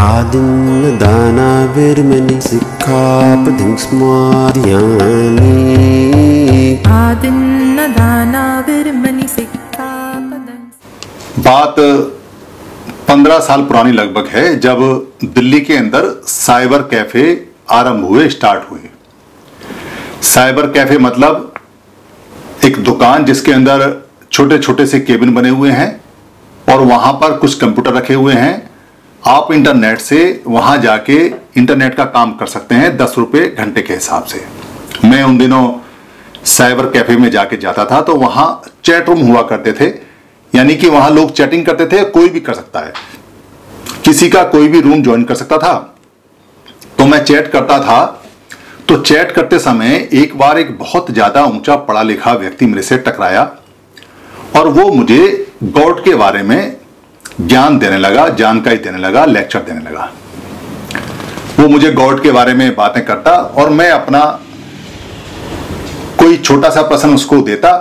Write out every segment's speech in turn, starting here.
आदिन्न दानाविर्मणि सिक्खापदिं स्मादयामि आदिन्नदानाविर्मणि सिक्खापदं बात पंद्रह साल पुरानी लगभग है जब दिल्ली के अंदर साइबर कैफ़े आरंभ हुए स्टार्ट हुए। साइबर कैफ़े मतलब एक दुकान जिसके अंदर छोटे छोटे से केबिन बने हुए हैं और वहाँ पर कुछ कंप्यूटर रखे हुए हैं। आप इंटरनेट से वहाँ जाके इंटरनेट का काम कर सकते हैं दस रुपये घंटे के हिसाब से। मैं उन दिनों साइबर कैफ़े में जाके जाता था तो वहाँ चैट रूम हुआ करते थे। यानी कि वहाँ लोग चैटिंग करते थे, कोई भी कर सकता है। किसी का कोई भी रूम ज्वाइन कर सकता था। तो मैं चैट करता था। तो चैट करते समय एक बार एक बहुत ज़्यादा ऊँचा पढ़ा लिखा व्यक्ति मेरे से टकराया और वो मुझे गॉड के बारे में ज्ञान देने लगा, जानकारी देने लगा लेक्चर देने लगा। वो मुझे गॉड के बारे में बातें करता और मैं अपना कोई छोटा सा प्रश्न उसको देता।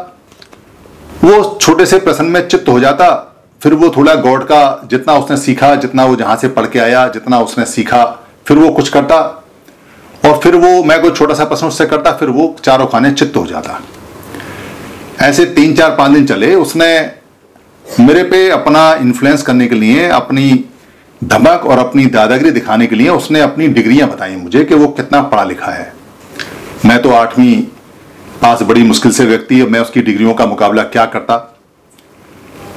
वो छोटे से प्रश्न में चित्त हो जाता, फिर वो थोड़ा गॉड का जितना उसने सीखा, जितना वो जहाँ से पढ़ के आया, जितना उसने सीखा, फिर वो कुछ करता और फिर वो मैं कोई छोटा सा प्रश्न उससे करता, फिर वो चारों खाने चित्त हो जाता। ऐसे तीन चार पाँच दिन चले, उसने मेरे पे अपना इन्फ्लुएंस करने के लिए, अपनी धमक और अपनी दादागिरी दिखाने के लिए उसने अपनी डिग्रियाँ बताई मुझे कि वो कितना पढ़ा लिखा है। मैं तो आठवीं पास बड़ी मुश्किल से व्यक्ति मैं उसकी डिग्रियों का मुकाबला क्या करता?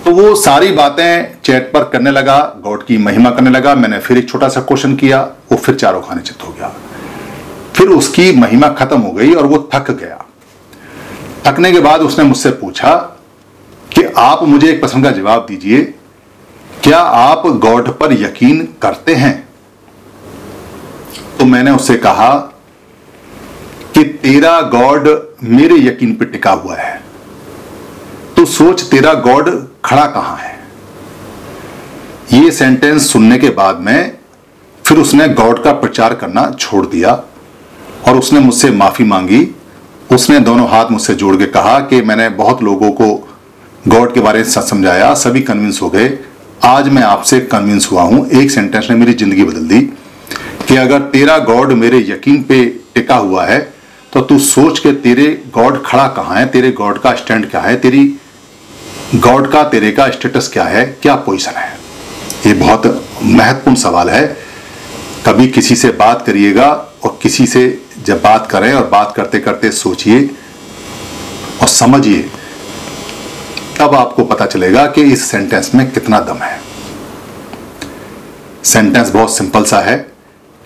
तो वो सारी बातें चैट पर करने लगा, गॉड की महिमा करने लगा, मैंने फिर एक छोटा सा क्वेश्चन किया, वो फिर चारों खाने चित हो गया। फिर उसकी महिमा खत्म हो गई और वो थक गया। थकने के बाद उसने मुझसे पूछा कि आप मुझे एक प्रश्न का जवाब दीजिए। क्या आप गॉड पर यकीन करते हैं? तो मैंने उससे कहा कि तेरा गॉड मेरे यकीन पर टिका हुआ है। तो सोच तेरा गॉड खड़ा कहाँ है? ये सेंटेंस सुनने के बाद में फिर उसने गॉड का प्रचार करना छोड़ दिया और उसने मुझसे माफ़ी मांगी। उसने दोनों हाथ मुझसे जोड़ के कहा कि मैंने बहुत लोगों को गॉड के बारे में सच समझाया, सभी कन्विंस हो गए। आज मैं आपसे कन्विंस हुआ हूँ, एक सेंटेंस ने मेरी ज़िंदगी बदल दी कि अगर तेरा गॉड मेरे यकीन पे टिका हुआ है तो तू सोच के तेरे गॉड खड़ा कहाँ है, तेरे गॉड का स्टैंड क्या है, तेरी गॉड का, तेरे का स्टेटस क्या है, क्या पोजिशन है? ये बहुत महत्वपूर्ण सवाल है। कभी किसी से बात करिएगा और किसी से जब बात करें और बात करते करते सोचिए और समझिए तब आपको पता चलेगा कि इस सेंटेंस में कितना दम है। सेंटेंस बहुत सिंपल सा है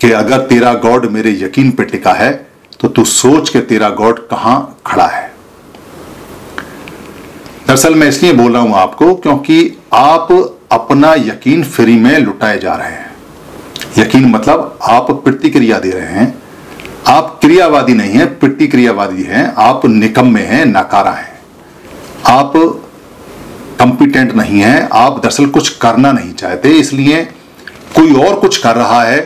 कि अगर तेरा गॉड मेरे यकीन पे टिका है तो तू सोच के तेरा गॉड कहाँ खड़ा है। दरअसल मैं इसलिए बोल रहा हूँ आपको क्योंकि आप अपना यकीन फ्री में लुटाए जा रहे हैं। यकीन मतलब आप प्रतिक्रिया दे रहे हैं। आप क्रियावादी नहीं है, प्रतिक्रियावादी हैं। आप निकम्मे हैं, नाकारा हैं। आप कंपिटेंट नहीं है, आप दरअसल कुछ करना नहीं चाहते, इसलिए कोई और कुछ कर रहा है,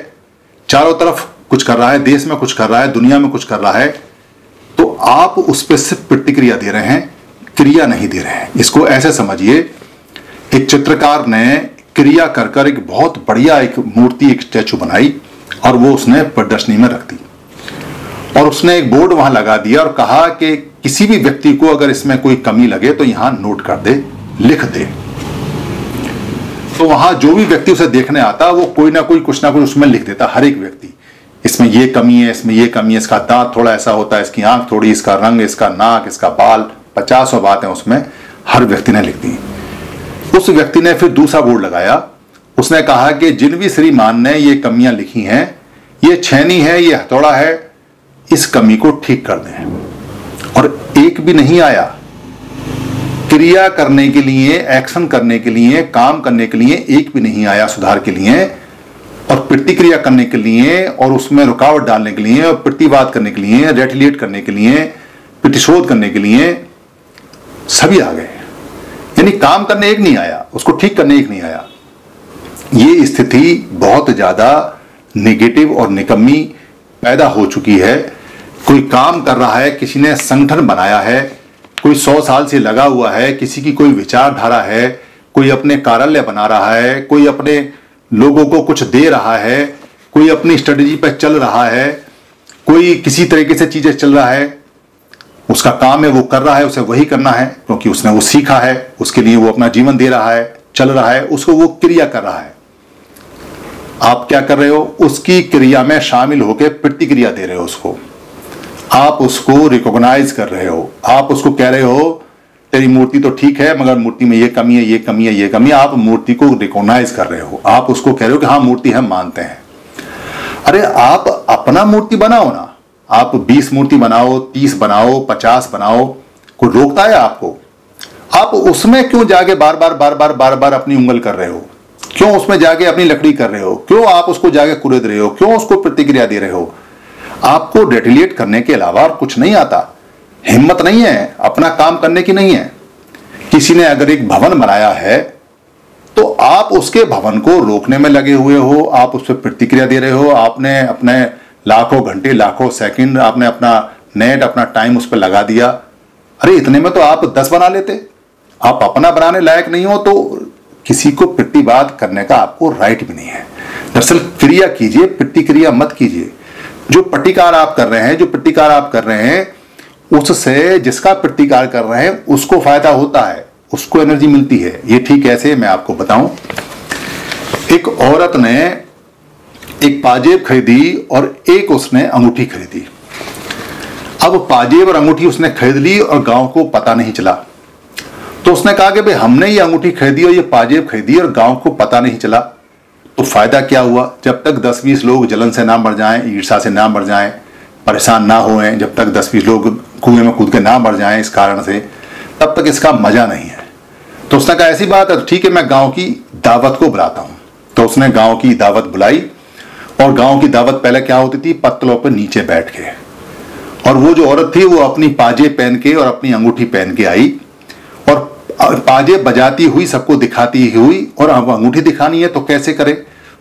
चारों तरफ़ कुछ कर रहा है, देश में कुछ कर रहा है, दुनिया में कुछ कर रहा है तो आप उस पर सिर्फ़ प्रतिक्रिया दे रहे हैं, क्रिया नहीं दे रहे हैं। इसको ऐसे समझिए, एक चित्रकार ने क्रिया कर कर एक बहुत बढ़िया एक मूर्ति, एक स्टैचू बनाई, और वो उसने प्रदर्शनी में रख दी। और उसने एक बोर्ड वहाँ लगा दिया और कहा कि किसी भी व्यक्ति को अगर इसमें कोई कमी लगे तो यहाँ नोट कर दे। लिख दे। तो वहाँ जो भी व्यक्ति उसे देखने आता, वो कोई ना कोई, कुछ ना कुछ उसमें लिख देता, हर एक व्यक्ति। इसमें ये कमी है, इसमें ये कमी है, इसका दांत थोड़ा ऐसा होता है, इसकी आँख थोड़ी, इसका रंग, इसका नाक, इसका बाल, पचासों बातें उसमें हर व्यक्ति ने लिख दी। उस व्यक्ति ने फिर दूसरा बोर्ड लगाया। उसने कहा कि जिन भी श्रीमान ने ये कमियाँ लिखी हैं, ये छैनी है, ये हथौड़ा है, इस कमी को ठीक कर दें। और एक भी नहीं आया क्रिया करने के लिए एक्शन करने के लिए, काम करने के लिए एक भी नहीं आया सुधार के लिए और प्रतिक्रिया करने के लिए और उसमें रुकावट डालने के लिए और प्रतिवाद करने के लिए रेटिलेट करने के लिए, प्रतिशोध करने के लिए सभी आ गए यानी काम करने एक नहीं आया, उसको ठीक करने एक नहीं आया। ये स्थिति बहुत ज़्यादा नेगेटिव और निकम्मी पैदा हो चुकी है। कोई काम कर रहा है, किसी ने संगठन बनाया है कोई सौ साल से लगा हुआ है, किसी की कोई विचारधारा है, कोई अपने कार्यालय बना रहा है, कोई अपने लोगों को कुछ दे रहा है, कोई अपनी स्ट्रेटजी पर चल रहा है, कोई किसी तरीके से चीज़ें चल रहा है, उसका काम है, वो कर रहा है, उसे वही करना है, क्योंकि उसने वो सीखा है, उसके लिए वो अपना जीवन दे रहा है, चल रहा है, उसको वो क्रिया कर रहा है। आप क्या कर रहे हो? उसकी क्रिया में शामिल होकर प्रतिक्रिया दे रहे हो उसको। आप उसको रिकॉग्नाइज कर रहे हो। आप उसको कह रहे हो, तेरी मूर्ति तो ठीक है, मगर मूर्ति में ये कमी है, ये कमी है, ये कमी है। आप मूर्ति को रिकॉग्नाइज कर रहे हो। आप उसको कह रहे हो कि हाँ मूर्ति हम मानते हैं। अरे, आप अपना मूर्ति बनाओ ना। आप 20 मूर्ति बनाओ 30 बनाओ 50 बनाओ, कोई रोकता है आपको? आप उसमें क्यों जाके बार बार बार बार बार बार अपनी उंगल कर रहे हो? क्यों उसमें जाके अपनी लकड़ी कर रहे हो? क्यों आप उसको जाके कुरेद रहे हो? क्यों उसको प्रतिक्रिया दे रहे हो? आपको डेटिलेट करने के अलावा और कुछ नहीं आता। हिम्मत नहीं है, अपना काम करने की नहीं है। किसी ने अगर एक भवन बनाया है तो आप उसके भवन को रोकने में लगे हुए हो, आप उस पर प्रतिक्रिया दे रहे हो, आपने अपने लाखों घंटे, लाखों सेकंड आपने अपना नेट अपना टाइम उस पर लगा दिया। अरे, इतने में तो आप दस बना लेते। आप अपना बनाने लायक नहीं हो तो किसी को प्रतिवाद करने का आपको राइट भी नहीं है। दरअसल, क्रिया कीजिए, प्रतिक्रिया मत कीजिए। जो प्रतिकार आप कर रहे हैं, जो प्रतिकार आप कर रहे हैं, उससे जिसका प्रतिकार कर रहे हैं, उसको फ़ायदा होता है, उसको एनर्जी मिलती है। ये ठीक ऐसे मैं आपको बताऊँ। एक औरत ने एक पाजेब खरीदी और एक उसने अंगूठी खरीदी। अब पाजेब और अंगूठी उसने खरीद ली और गाँव को पता नहीं चला। तो उसने कहा कि भाई हमने ये अंगूठी खरीदी और ये पाजेब खरीदी और गाँव को पता नहीं चला। तो फ़ायदा क्या हुआ? जब तक दस बीस लोग जलन से ना मर जाएँ ईर्षा से ना मर जाएँ, परेशान ना हो जब तक दस बीस लोग कुएँ में कूद के ना मर जाएँ इस कारण से, तब तक इसका मज़ा नहीं है। तो उसने कहा, ऐसी बात है तो ठीक है, मैं गाँव की दावत को बुलाता हूँ। तो उसने गाँव की दावत बुलाई, और गाँव की दावत पहले क्या होती थी? पत्तलों पर नीचे बैठ के। और वो जो औरत थी, वो अपनी पाजे पहन के और अपनी अंगूठी पहन के आई। पाजे बजाती हुई सबको दिखाती हुई, और अब अंगूठी दिखानी है तो कैसे करे?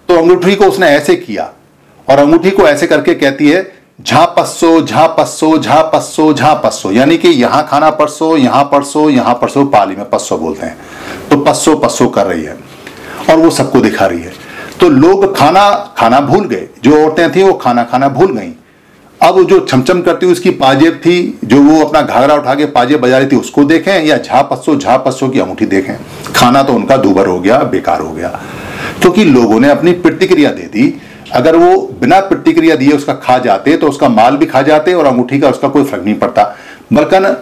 तो अंगूठी को उसने ऐसे किया, और अंगूठी को ऐसे करके कहती है झा पस्सो झा पस्सो झा पस्सो झा पस्सो यानी कि यहाँ खाना परसो यहाँ परसो यहाँ परसो पाली में पस्सो बोलते हैं। तो पस्सो पस्सो कर रही है, और वो सबको दिखा रही है। तो लोग खाना खाना भूल गए। जो औरतें थी, वो खाना खाना भूल गई। अब जो छमछम करती हुई उसकी पाजेब थी, जो वो अपना घाघरा उठा के पाजेब बजा रही थी, उसको देखें या झा पस्सो की अंगूठी देखें। खाना तो उनका दूबर हो गया, बेकार हो गया। क्योंकि लोगों ने अपनी प्रतिक्रिया दे दी। अगर वो बिना प्रतिक्रिया दिए उसका खा जाते तो उसका माल भी खा जाते और अंगूठी का उसका कोई फ़र्क नहीं पड़ता। बल्कन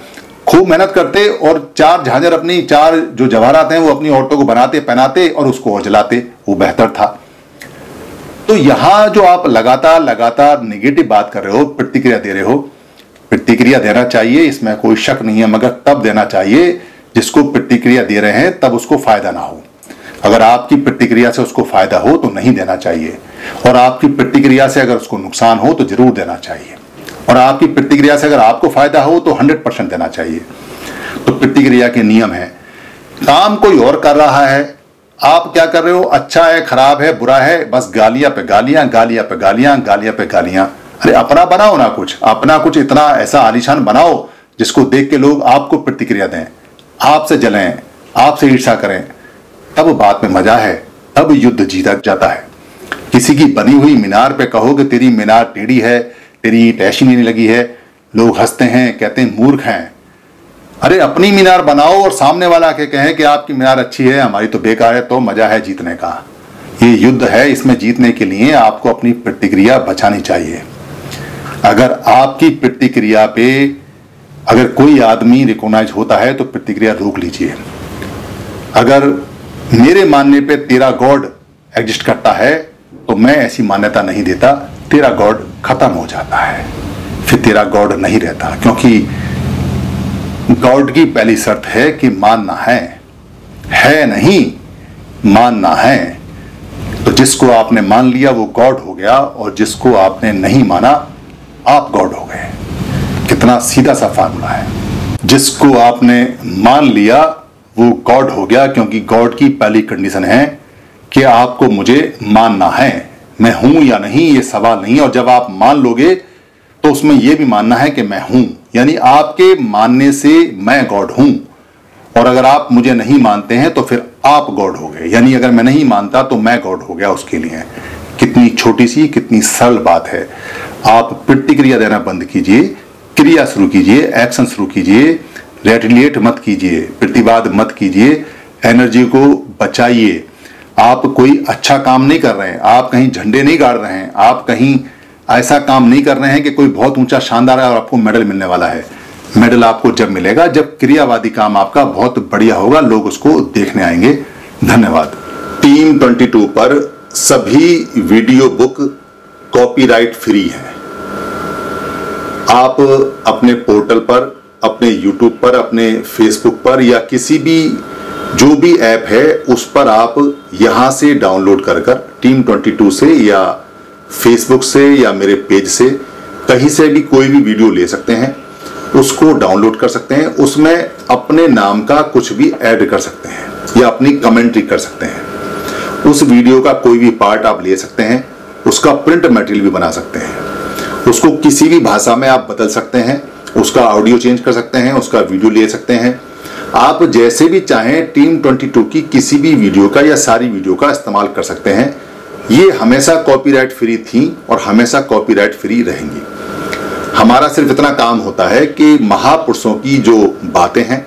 खूब मेहनत करते और चार झांझर अपनी, चार जो जवाहरात हैं, वो अपनी औरतों को बनाते, पहनाते और उसको और जलाते। वो बेहतर था। तो यहाँ जो आप लगातार लगातार निगेटिव बात कर रहे हो, प्रतिक्रिया दे रहे हो, प्रतिक्रिया देना चाहिए, इसमें कोई शक नहीं है, मगर तब देना चाहिए, जिसको प्रतिक्रिया दे रहे हैं, तब उसको फ़ायदा ना हो। अगर आपकी प्रतिक्रिया से उसको फ़ायदा हो तो नहीं देना चाहिए। और आपकी प्रतिक्रिया से अगर उसको नुकसान हो तो ज़रूर देना चाहिए। और आपकी प्रतिक्रिया से अगर आपको फ़ायदा हो तो हंड्रेड परसेंट देना चाहिए। तो प्रतिक्रिया के नियम है। काम कोई और कर रहा है आप क्या कर रहे हो? अच्छा है, खराब है, बुरा है, बस गालियाँ पे गालियाँ गालियाँ पे गालियाँ गालियाँ पे गालियाँ। अरे अपना बनाओ ना कुछ, अपना कुछ इतना ऐसा आलिशान बनाओ जिसको देख के लोग आपको प्रतिक्रिया दें, आपसे जलें, आपसे ईर्षा करें। तब बात में मज़ा है, तब युद्ध जीता जाता है। किसी की बनी हुई मीनार पे कहो कि तेरी मीनार टेढ़ी है, तेरी ईट ऐसी नहीं लगी है। लोग हँसते हैं, कहते हैं, मूर्ख हैं। अरे, अपनी मीनार बनाओ और सामने वाला के कहें कि आपकी मीनार अच्छी है, हमारी तो बेकार है तो मज़ा है जीतने का। ये युद्ध है, इसमें जीतने के लिए आपको अपनी प्रतिक्रिया बचानी चाहिए। अगर आपकी प्रतिक्रिया पे अगर कोई आदमी रिकॉग्नाइज होता है तो प्रतिक्रिया रोक लीजिए। अगर मेरे मानने पे तेरा गॉड एग्जिस्ट करता है तो मैं ऐसी मान्यता नहीं देता, तेरा गॉड खत्म हो जाता है। फिर तेरा गॉड नहीं रहता, क्योंकि गॉड की पहली शर्त है कि मानना है। है नहीं, मानना है। तो जिसको आपने मान लिया वो गॉड हो गया और जिसको आपने नहीं माना, आप गॉड हो गए। कितना सीधा सा फार्मूला है। जिसको आपने मान लिया, वो गॉड हो गया, क्योंकि गॉड की पहली कंडीशन है कि आपको मुझे मानना है। मैं हूँ या नहीं, ये सवाल नहीं, और जब आप मान लोगे तो उसमें यह भी मानना है कि मैं हूँ। यानी आपके मानने से मैं गॉड हूँ। और अगर आप मुझे नहीं मानते हैं तो फिर आप गॉड हो गए। यानी अगर मैं नहीं मानता तो मैं गॉड हो गया उसके लिए। कितनी छोटी सी, कितनी सरल बात है। आप प्रतिक्रिया देना बंद कीजिए, क्रिया शुरू कीजिए, एक्शन शुरू कीजिए रेटिलिएट मत कीजिए, प्रतिवाद मत कीजिए, एनर्जी को बचाइए। आप कोई अच्छा काम नहीं कर रहे हैं। आप कहीं झंडे नहीं गाड़ रहे हैं। आप कहीं ऐसा काम नहीं कर रहे हैं कि कोई बहुत ऊँचा शानदार है और आपको मेडल मिलने वाला है। मेडल आपको जब मिलेगा, जब क्रियावादी काम आपका बहुत बढ़िया होगा, लोग उसको देखने आएँगे। धन्यवाद। टीम 22 पर सभी वीडियो बुक कॉपीराइट फ्री है। आप अपने पोर्टल पर, अपने यूट्यूब पर, अपने फेसबुक पर या किसी भी, जो भी ऐप है, उस पर आप यहाँ से डाउनलोड कर कर टीम 22 से या फेसबुक से या मेरे पेज से कहीं से भी कोई भी वीडियो ले सकते हैं, उसको डाउनलोड कर सकते हैं, उसमें अपने नाम का कुछ भी ऐड कर सकते हैं या अपनी कमेंट्री कर सकते हैं। उस वीडियो का कोई भी पार्ट आप ले सकते हैं, उसका प्रिंट मटेरियल भी बना सकते हैं। उसको किसी भी भाषा में आप बदल सकते हैं, उसका ऑडियो चेंज कर सकते हैं, उसका वीडियो ले सकते हैं। आप जैसे भी चाहें टीम 22 की किसी भी वीडियो का या सारी वीडियो का इस्तेमाल कर सकते हैं। ये हमेशा कॉपीराइट फ्री थी और हमेशा कॉपीराइट फ्री रहेंगी। हमारा सिर्फ़ इतना काम होता है कि महापुरुषों की जो बातें हैं,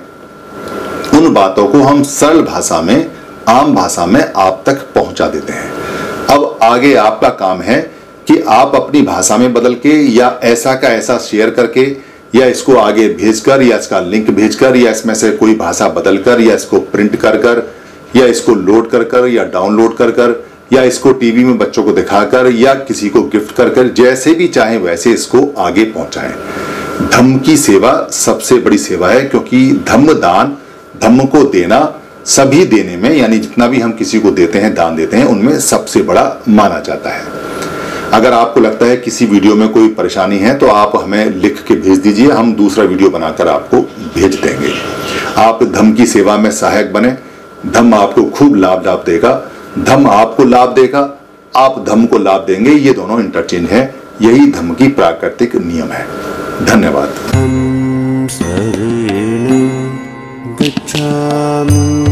उन बातों को हम सरल भाषा में, आम भाषा में आप तक पहुँचा देते हैं। अब आगे आपका काम है कि आप अपनी भाषा में बदल के या ऐसा का ऐसा शेयर करके, या इसको आगे भेजकर, या इसका लिंक भेजकर, या इसमें से कोई भाषा बदलकर, या इसको प्रिंट कर कर, या इसको लोड कर कर, या डाउनलोड कर कर या इसको टीवी में बच्चों को दिखाकर या किसी को गिफ्ट कर कर जैसे भी चाहे वैसे इसको आगे पहुंचाएँ। धम्म की सेवा सबसे बड़ी सेवा है, क्योंकि धम्म दान धम्म को देना सभी देने में, यानी जितना भी हम किसी को देते हैं, दान देते हैं, उनमें सबसे बड़ा माना जाता है। अगर आपको लगता है किसी वीडियो में कोई परेशानी है तो आप हमें लिख के भेज दीजिए, हम दूसरा वीडियो बनाकर आपको भेज देंगे। आप धम की सेवा में सहायक बने, धम आपको खूब लाभ लाभ देगा। धम आपको लाभ देगा, आप धम को लाभ देंगे, ये दोनों इंटरचेंज है, यही धम की प्राकृतिक नियम है। धन्यवाद। गच्छामि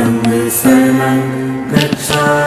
Shanti Saranam Gacchami